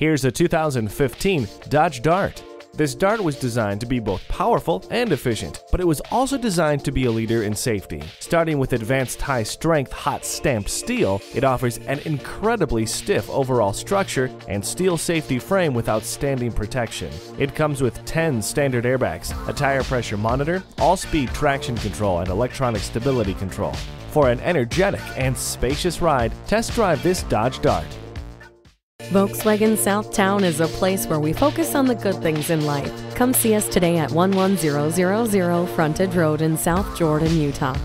Here's a 2015 Dodge Dart. This Dart was designed to be both powerful and efficient, but it was also designed to be a leader in safety. Starting with advanced high-strength hot stamped steel, it offers an incredibly stiff overall structure and steel safety frame with outstanding protection. It comes with 10 standard airbags, a tire pressure monitor, all-speed traction control, and electronic stability control. For an energetic and spacious ride, test drive this Dodge Dart. Volkswagen SouthTowne is a place where we focus on the good things in life. Come see us today at 11000 Frontage Road in South Jordan, Utah.